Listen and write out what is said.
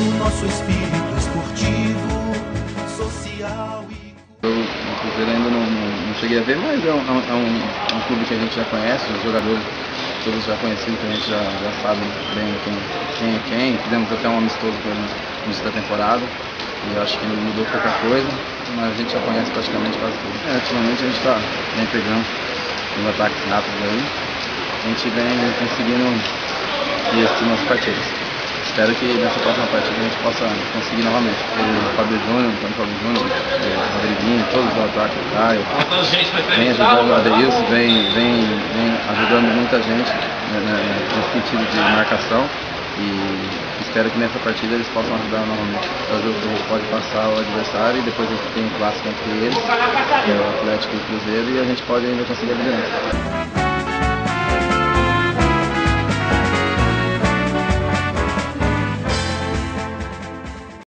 o nosso espírito esportivo, social e. Eu, Cruzeiro ainda não, não, não, cheguei a ver, mas é, um, é um, um, clube que a gente já conhece, os jogadores todos já conhecidos, que a gente já, já sabe bem quem, quem é quem. Fizemos até um amistoso no início da temporada e eu acho que mudou pouca coisa, mas a gente já conhece praticamente quase tudo. É, ultimamente a gente está vem pegando os ataques rápidos aí, a gente vem conseguindo investir nas partidas. Espero que nessa próxima partida a gente possa conseguir novamente. O Fábio Júnior, o Fábio Júnior, o Rodriguinho, todos os ataques, o Caio, vem ajudando o Adeilson, vem, vem, vem ajudando muita gente né, né, nesse sentido de marcação e espero que nessa partida eles possam ajudar novamente. O jogo pode passar o adversário e depois a gente tem um clássico entre eles, que é o Atlético e o Cruzeiro, e a gente pode ainda conseguir a liderança.